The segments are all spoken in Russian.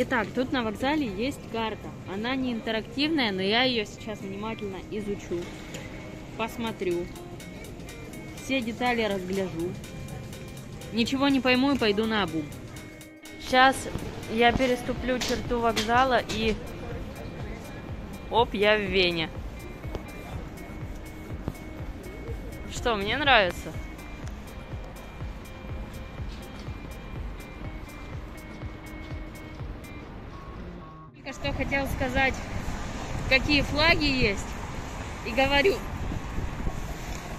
Итак, тут на вокзале есть карта. Она не интерактивная, но я ее сейчас внимательно изучу, посмотрю, все детали разгляжу. Ничего не пойму и пойду на обум. Сейчас я переступлю черту вокзала и... Оп, я в Вене. Что, мне нравится? Только хотел сказать, какие флаги есть. И говорю,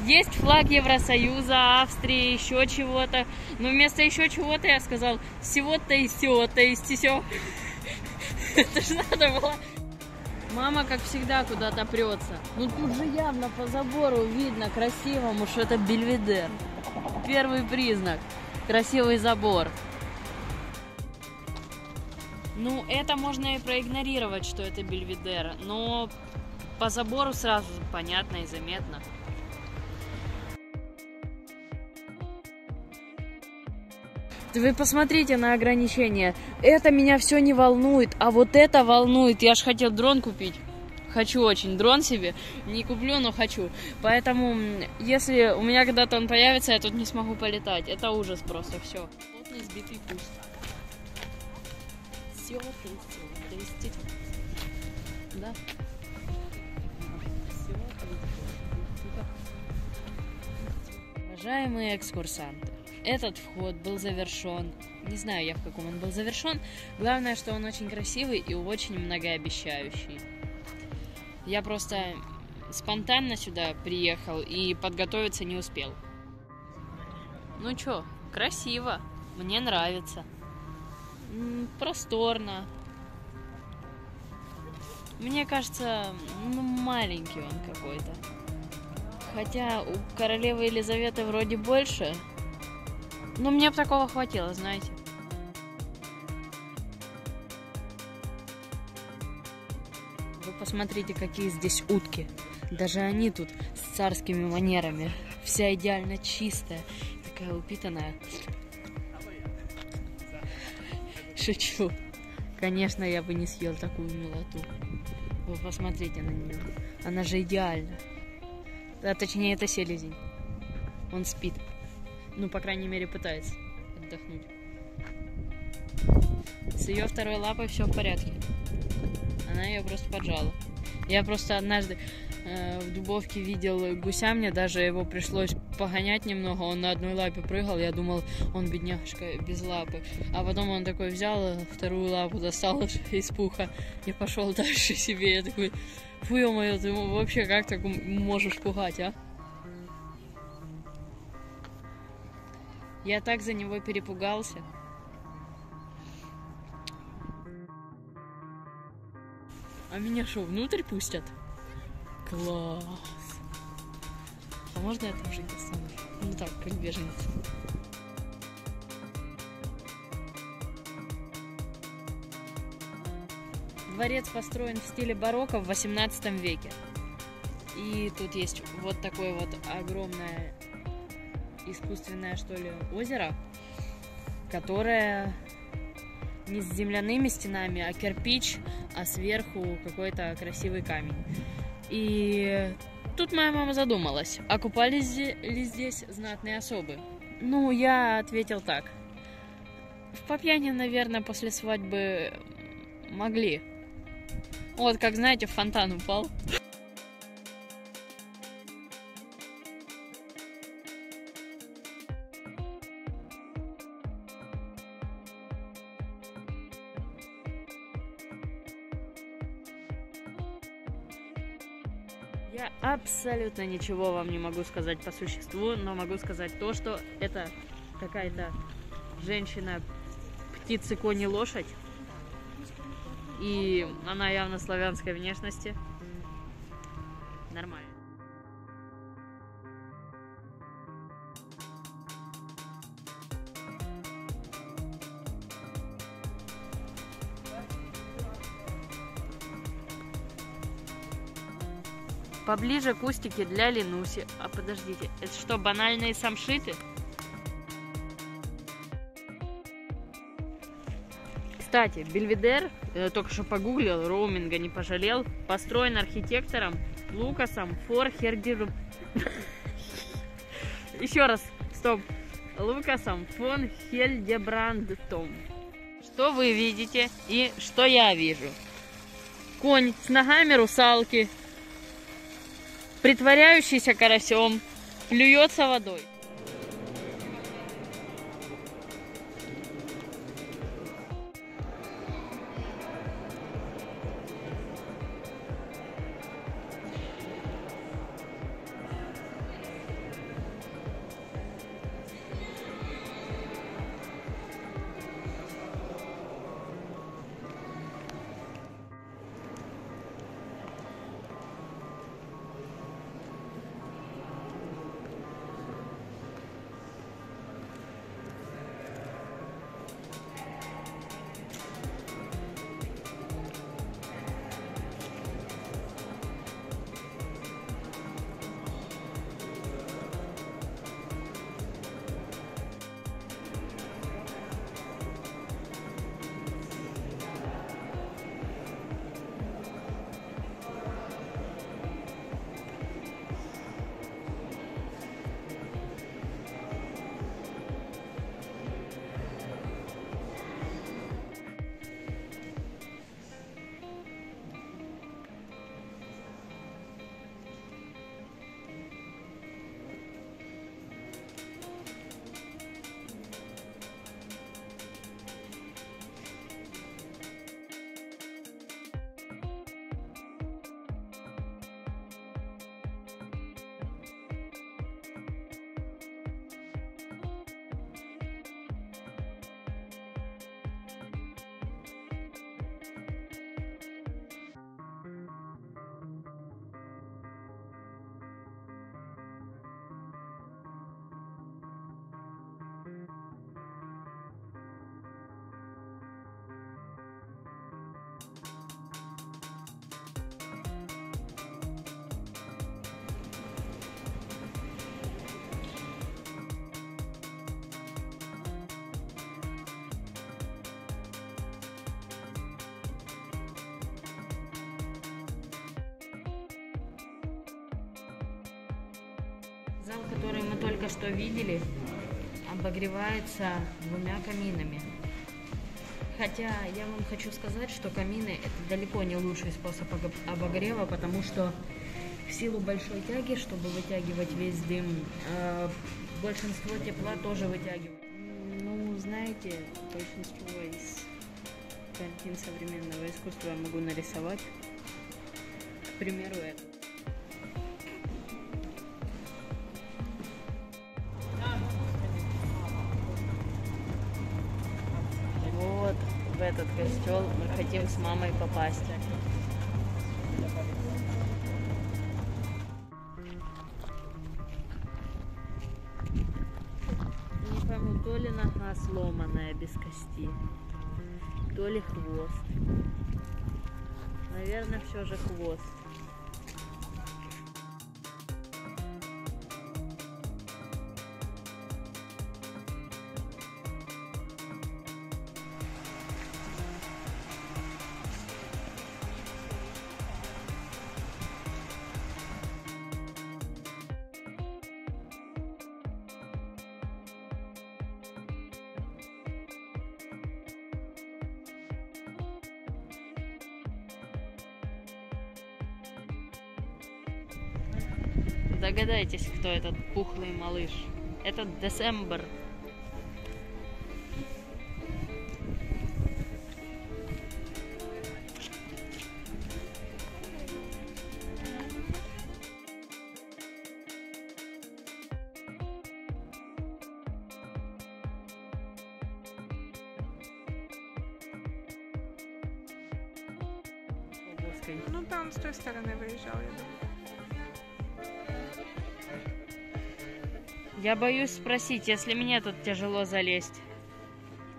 есть флаг Евросоюза, Австрии, еще чего-то. Но вместо еще чего-то я сказал всего-то и все-то, и все. Это же надо было. Мама, как всегда, куда-то прется. Ну тут же явно по забору видно красивому, что это Бельведер. Первый признак. Красивый забор. Ну, это можно и проигнорировать, что это Бельведер, но по забору сразу понятно и заметно. Вы посмотрите на ограничения. Это меня все не волнует, а вот это волнует. Я ж хотел дрон купить. Хочу очень дрон себе. Не куплю, но хочу. Поэтому, если у меня когда-то он появится, я тут не смогу полетать. Это ужас просто. Все. Плотно сбитый куст. Все. Действительно. Да? Все, Уважаемые экскурсанты, этот вход был завершен. Не знаю я, в каком он был завершен. Главное, что он очень красивый и очень многообещающий. Я просто спонтанно сюда приехал и подготовиться не успел. Ну чё, красиво. Мне нравится. Просторно. Мне кажется, ну, маленький он какой-то. Хотя у королевы Елизаветы вроде больше, но мне бы такого хватило, знаете. Вы посмотрите, какие здесь утки. Даже они тут с царскими манерами. Вся идеально чистая, такая упитанная. Шучу. Конечно, я бы не съел такую милоту. Вы посмотрите на нее. Она же идеальна. А точнее, это селезень. Он спит. Ну, по крайней мере, пытается отдохнуть. С ее второй лапой все в порядке. Она ее просто поджала. Я просто однажды э, в Дубовке видел гуся, мне даже его пришлось погонять немного. Он на одной лапе прыгал, я думал, он бедняжка без лапы. А потом он такой взял вторую лапу, достал из пуха и пошел дальше себе. Я такой, фу, ё ты вообще как так можешь пугать, а? Я так за него перепугался. А меня что, внутрь пустят? Класс. А можно я там жить останусь? Ну так, как беженец. Дворец построен в стиле барокко в 18 веке. И тут есть вот такое вот огромное искусственное, что ли, озеро, которое не с земляными стенами, а кирпич, а сверху какой-то красивый камень. И тут моя мама задумалась, а купались ли здесь знатные особы? Ну, я ответил так. В Попьяне, наверное, после свадьбы могли. Вот, как знаете, в фонтан упал. Абсолютно ничего вам не могу сказать по существу, но могу сказать то, что это какая-то женщина птицы, кони, лошадь. И она явно славянской внешности. Поближе кустики для Ленуси. А подождите, это что, банальные самшиты? Кстати, Бельведер, э, только что погуглил, роуминга не пожалел, построен архитектором Лукасом Форхердер... Еще раз, стоп. Лукасом фон Хельдебрандтом. Что вы видите и что я вижу? Конь с ногами русалки, притворяющийся карасем, плюется водой. Зал, который мы только что видели, обогревается двумя каминами. Хотя я вам хочу сказать, что камины это далеко не лучший способ обогрева, потому что в силу большой тяги, чтобы вытягивать весь дым, э, большинство тепла тоже вытягивает. Ну, знаете, большинство из картин современного искусства я могу нарисовать. К примеру, это. Этот костел мы хотим с мамой попасть. Не пойму, то ли нога сломанная без кости, то ли хвост. Наверное, все же хвост. Догадайтесь, кто этот пухлый малыш. Это Десембр. Боюсь спросить, если мне тут тяжело залезть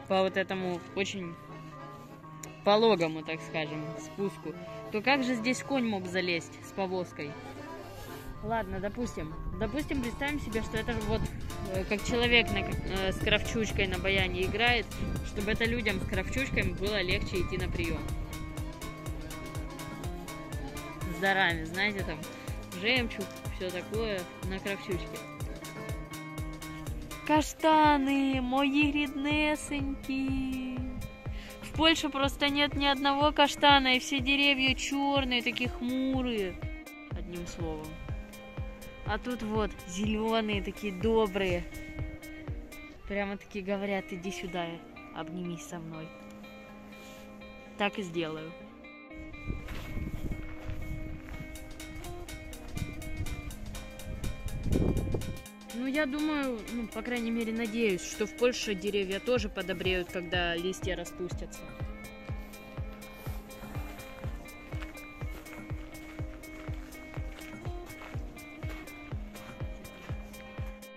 по вот этому очень пологому, так скажем, спуску, то как же здесь конь мог залезть с повозкой? Ладно, допустим. Допустим, представим себе, что это вот э, как человек на, э, с кровчучкой на баяне играет, чтобы это людям с кровчучками было легче идти на прием. С дарами, знаете, там жемчуг, все такое на кравчучке. Каштаны, мои ріднесенькі. В Польше просто нет ни одного каштана, и все деревья черные, такие хмурые. Одним словом. А тут вот зеленые, такие добрые. Прямо такие говорят, иди сюда, обнимись со мной. Так и сделаю. Ну, я думаю, ну, по крайней мере, надеюсь, что в Польше деревья тоже подобреют, когда листья распустятся.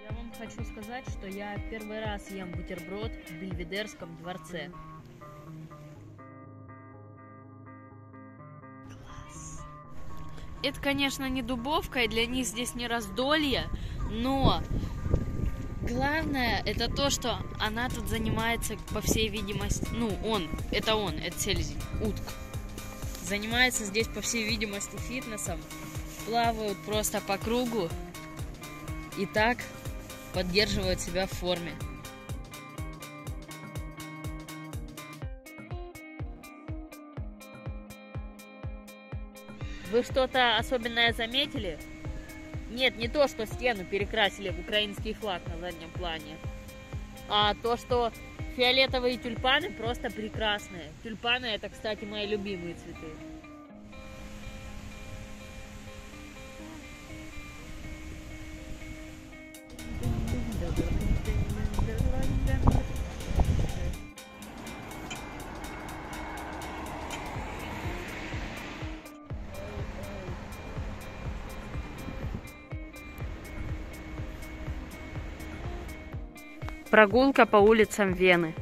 Я вам хочу сказать, что я первый раз ем бутерброд в Бельведерском дворце. Это, конечно, не дубовка, и для них здесь не раздолье, но главное это то, что она тут занимается, по всей видимости, ну, он, это он, это Сельзий, утка. Занимается здесь, по всей видимости, фитнесом, плавают просто по кругу и так поддерживают себя в форме. Вы что-то особенное заметили? Нет, не то, что стену перекрасили в украинский флаг на заднем плане, а то, что фиолетовые тюльпаны просто прекрасные. Тюльпаны это, кстати, мои любимые цветы. Прогулка по улицам Вены.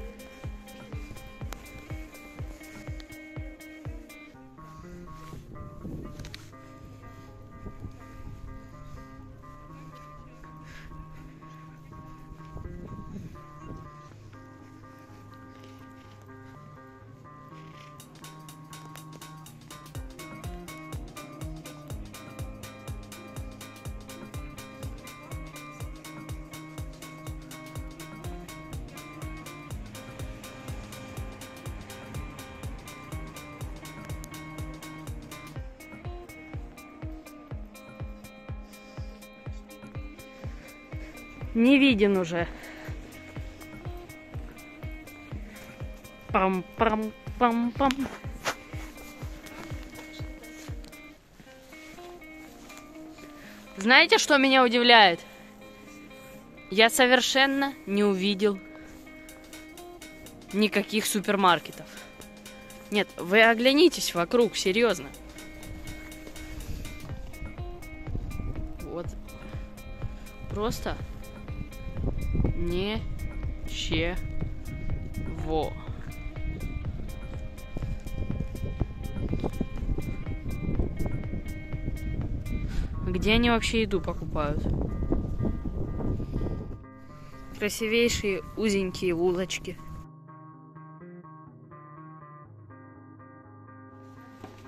Виден уже. Пам-пам-пам-пам. Знаете, что меня удивляет? Я совершенно не увидел никаких супермаркетов. Нет, вы оглянитесь вокруг, серьезно. Вот. Просто ничего. Где они вообще еду покупают? Красивейшие узенькие улочки.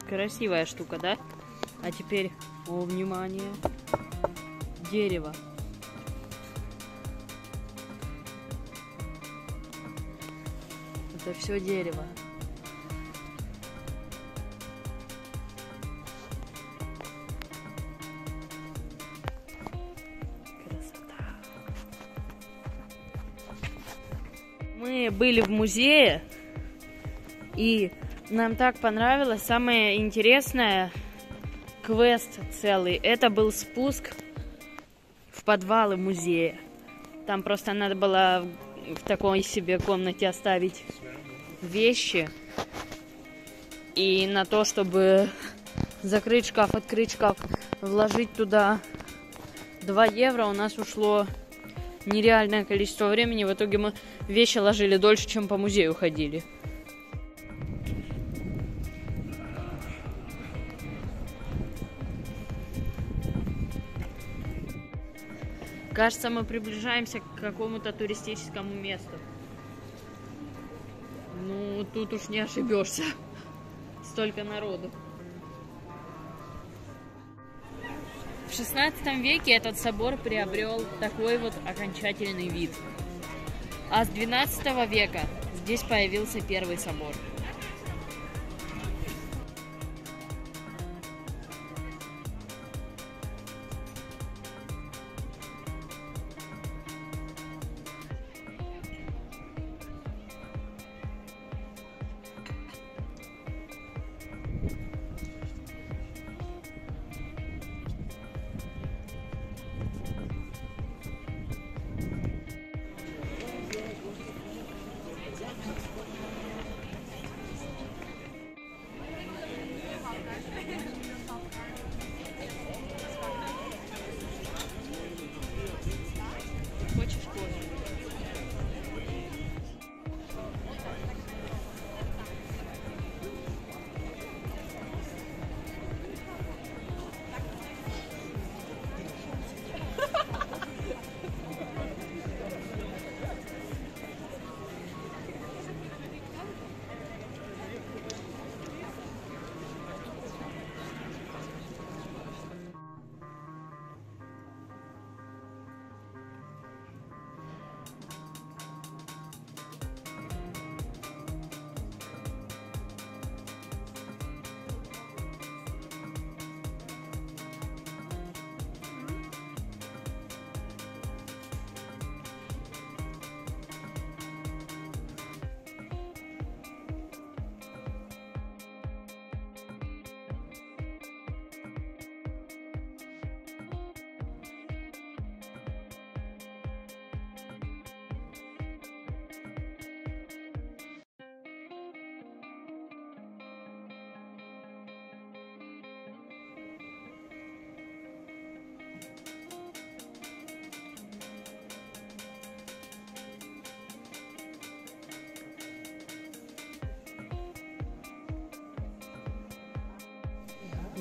Красивая штука, да? А теперь, о, внимание, дерево. Это все дерево. Красота. Мы были в музее, и нам так понравилось. Самое интересное, квест целый, это был спуск в подвалы музея. Там просто надо было в такой себе комнате оставить вещи. И на то, чтобы закрыть шкаф, открыть шкаф, вложить туда 2 евро, у нас ушло нереальное количество времени. В итоге мы вещи ложили дольше, чем по музею ходили. Кажется, мы приближаемся к какому-то туристическому месту. Ну, тут уж не ошибешься. Столько народу. В XVI веке этот собор приобрел такой вот окончательный вид. А с XII века здесь появился первый собор.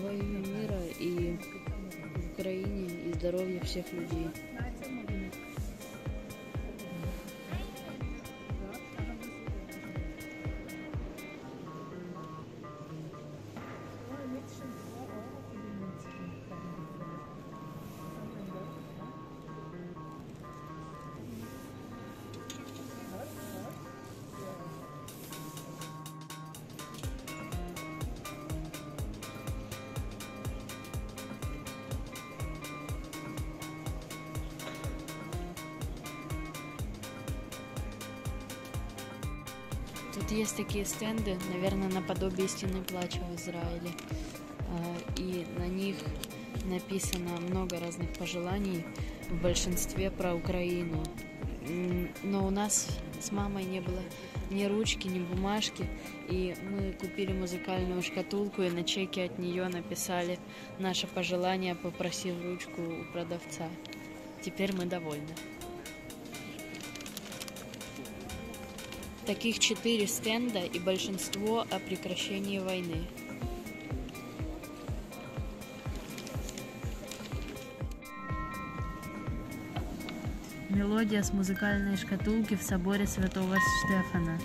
Во имя мира и Украине и здоровья всех людей. Такие стенды, наверное, наподобие стены плача в Израиле. А, И на них написано много разных пожеланий, в большинстве про Украину. Но у нас с мамой не было ни ручки, ни бумажки, и мы купили музыкальную шкатулку, и на чеке от нее написали наше пожелание, попросив ручку у продавца. Теперь мы довольны. Таких четыре стенда и большинство о прекращении войны. Мелодия с музыкальной шкатулки в соборе Святого Штефана.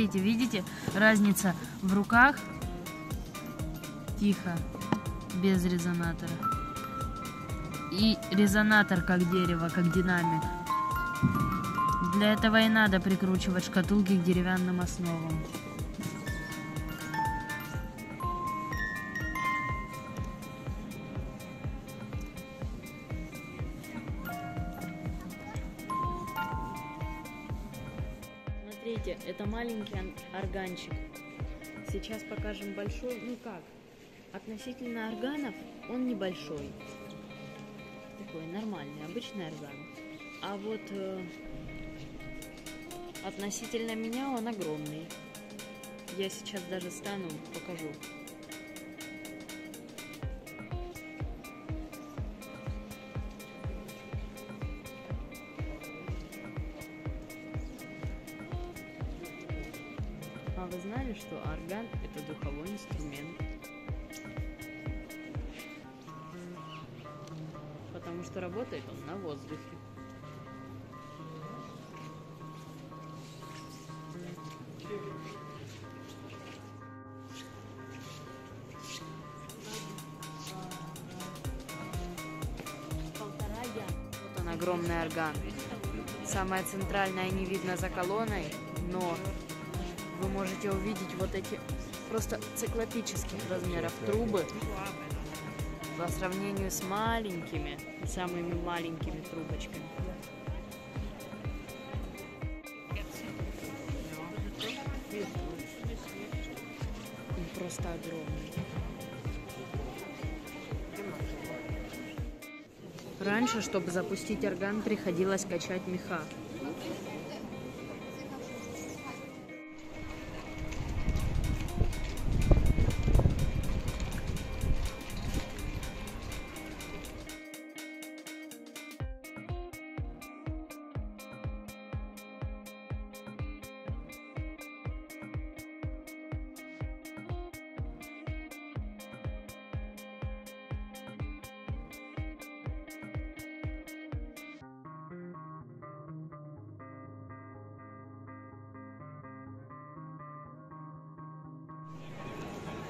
Смотрите, видите, разница в руках. Тихо, без резонатора. И резонатор как дерево, как динамик. Для этого и надо прикручивать шкатулки к деревянным основам. Смотрите, это маленький ан- органчик. Сейчас покажем большой. Ну как? Относительно органов он небольшой. Такой нормальный, обычный орган. А вот э, относительно меня он огромный. Я сейчас даже стану, покажу. Огромный орган. Самая центральная не видно за колонной, но вы можете увидеть вот эти просто циклопических размеров трубы по сравнению с маленькими, самыми маленькими трубочками. Он просто огромный. Раньше, чтобы запустить орган, приходилось качать меха.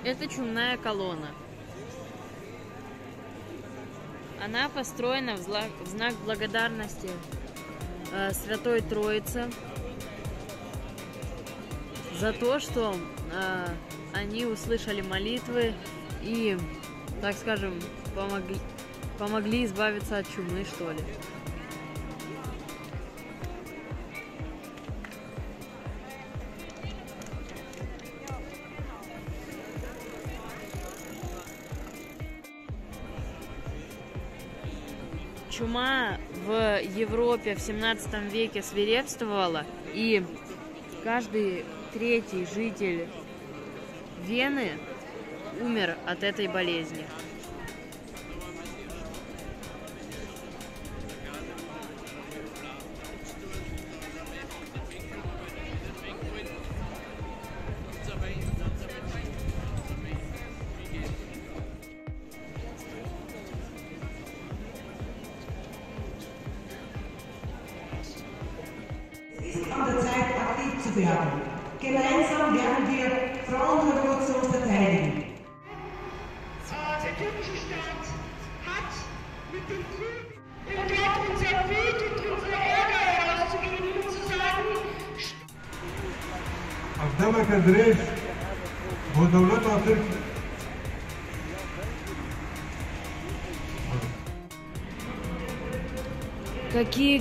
Это чумная колонна. Она построена в, знак благодарности э, Святой Троице за то, что э, они услышали молитвы и, так скажем, помогли, помогли избавиться от чумы, что ли. Европе в 17 веке свирепствовала, и каждый третий житель Вены умер от этой болезни.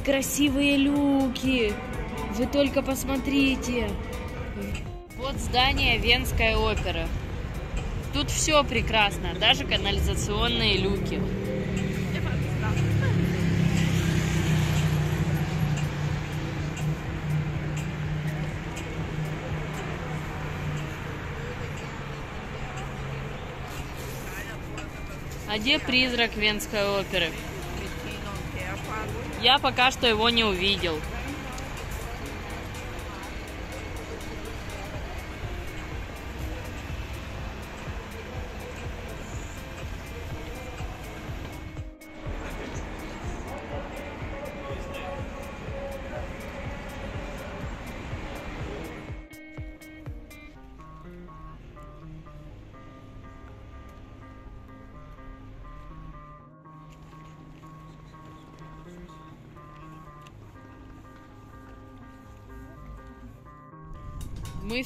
Красивые люки! Вы только посмотрите! Вот здание Венской оперы. Тут все прекрасно, даже канализационные люки. А где призрак Венской оперы? Я пока что его не увидел.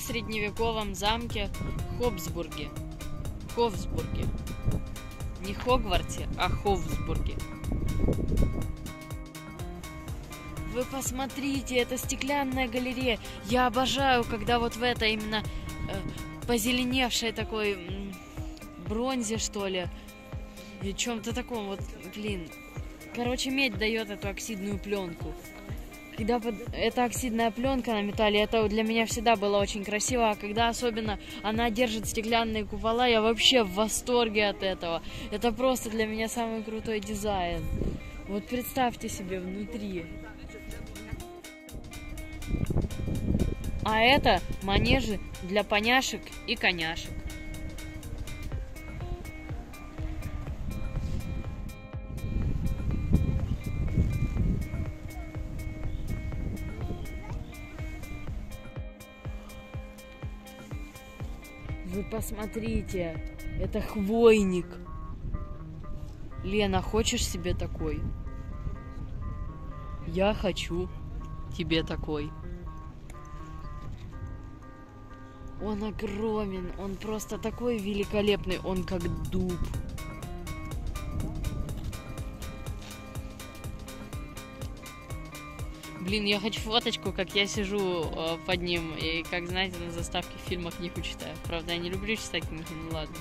Средневековом замке Хобсбурге. Ховсбурге. Не Хогвартсе, а Ховсбурге. Вы посмотрите, это стеклянная галерея. Я обожаю, когда вот в это именно э, позеленевшей такой м, бронзе, что ли, и чем-то таком вот, блин. Короче, медь дает эту оксидную пленку. Когда под... эта оксидная пленка на металле, это для меня всегда было очень красиво, а когда особенно она держит стеклянные купола, я вообще в восторге от этого. Это просто для меня самый крутой дизайн. Вот представьте себе внутри. А это манежи для поняшек и коняшек. Посмотрите, это хвойник. Лена, хочешь себе такой? Я хочу тебе такой. Он огромен, он просто такой великолепный, он как дуб. Блин, я хочу фоточку, как я сижу э, под ним, и как, знаете, на заставке в фильмах книгу читаю. Правда, я не люблю читать книги, ну ладно.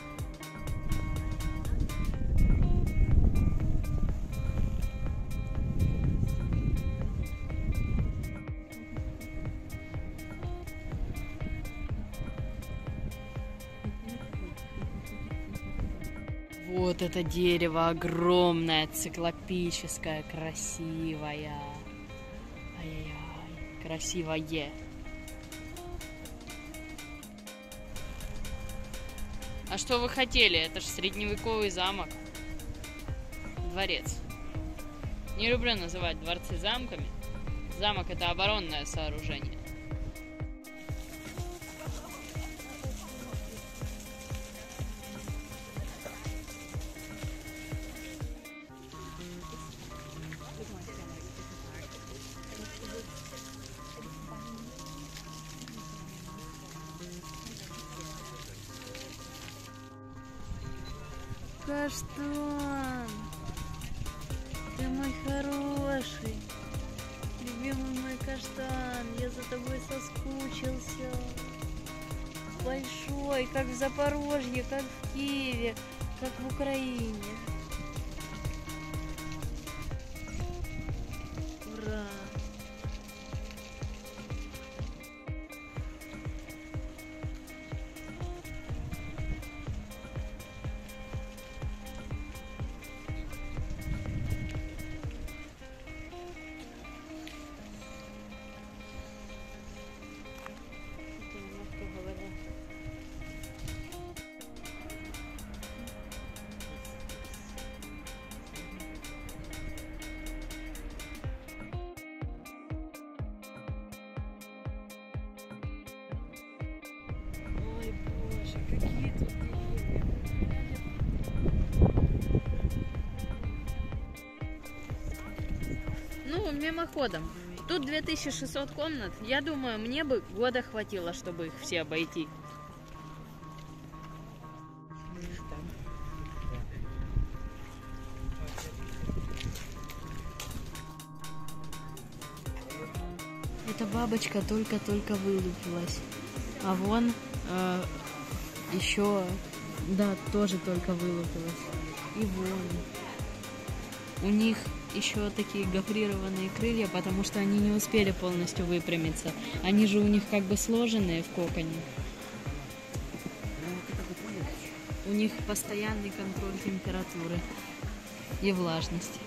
Вот это дерево огромное, циклопическое, красивое. Красивое. А что вы хотели? Это же средневековый замок. Дворец. Не люблю называть дворцы замками. Замок это оборонное сооружение. Запорожье, как в Киеве, как в Украине. Мимоходом. Тут 2600 комнат. Я думаю, мне бы года хватило, чтобы их все обойти. Эта бабочка только-только вылупилась. А вон э, еще, да, тоже только вылупилась. И вон. У них еще такие гофрированные крылья, потому что они не успели полностью выпрямиться. Они же у них как бы сложенные в коконе. У них постоянный контроль температуры и влажности.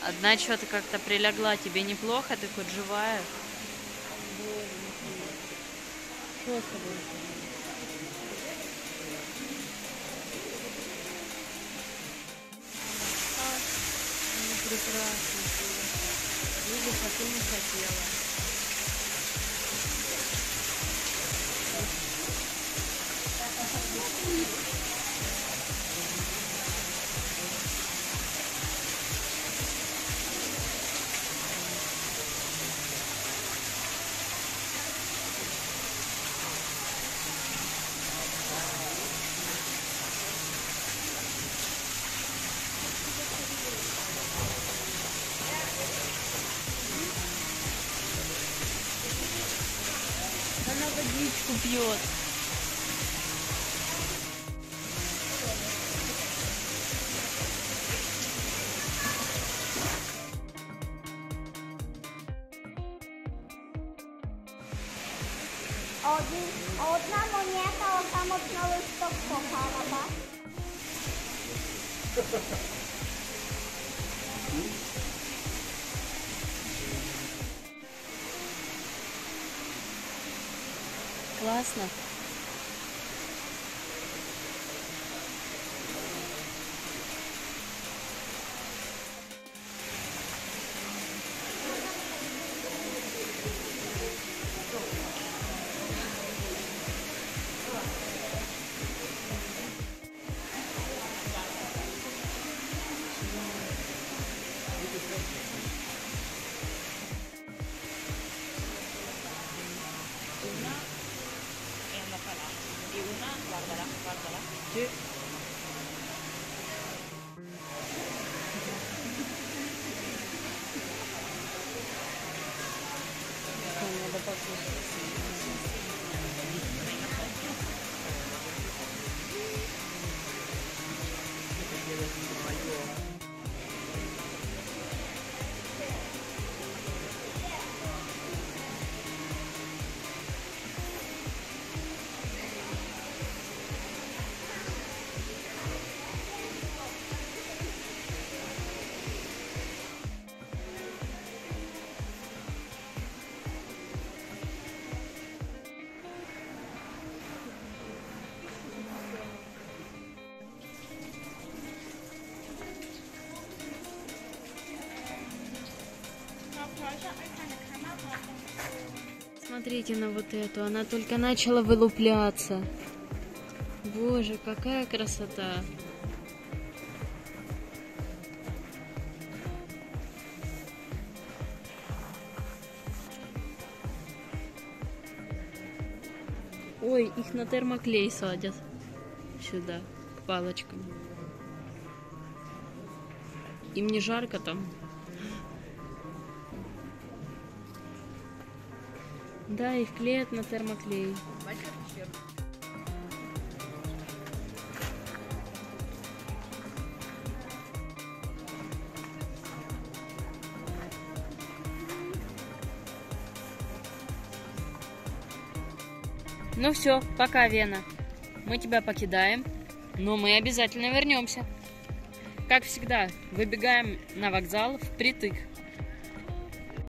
Одна что-то как-то прилегла, тебе неплохо, ты хоть живая? Что с тобой? Прекрасно. Видишь, а ты не хотела. Она водичку Una en la sala y una guardará, guardará. Sí. Смотрите на вот эту, она только начала вылупляться. Боже, какая красота. Ой, их на термоклей садят сюда, к палочкам. Им не жарко там. Да, их клеят на термоклей. Ну все, пока, Вена. Мы тебя покидаем, но мы обязательно вернемся. Как всегда, выбегаем на вокзал впритык.